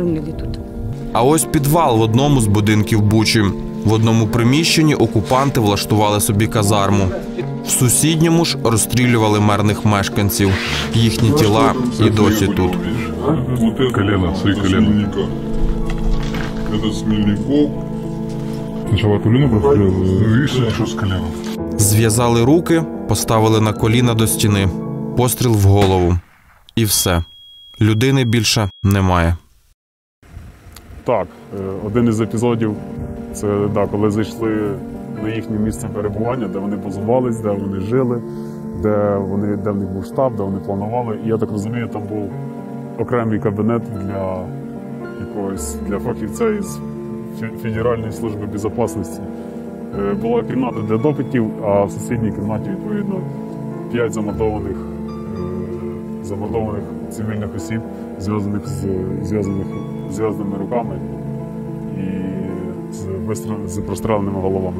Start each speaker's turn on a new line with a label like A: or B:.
A: хоронили тут.
B: А ось підвал в одному з будинків Бучі. В одному приміщенні окупанти влаштували собі казарму. В сусідньому ж розстрілювали мирних мешканців. Їхні тіла і досі тут.
C: Вот это
D: Колено, свои
C: это
D: колено.
C: Смельника. Это Смельников.
D: Сначала колено прострелил,
C: Видишь, что с коленом?
B: Зв'язали руки, поставили на коліна до стіни, постріл в голову. І все. Людини більше немає.
D: Так, е, один із епізодів це да, коли зайшли на їхнє місце перебування, де вони базувались, де вони жили, де вони, де в них був штаб, де вони планували. І я так розумію, там був окремий кабінет для якогось для фахівця із Федеральної служби безпечності. Е, Була кімната для допитів, а в сусідній кімнаті, відповідно, п'ять замордованих, замордованих цивільних осіб, зв'язаних з зв'язаних зв'язаними руками і з, з простреленими головами.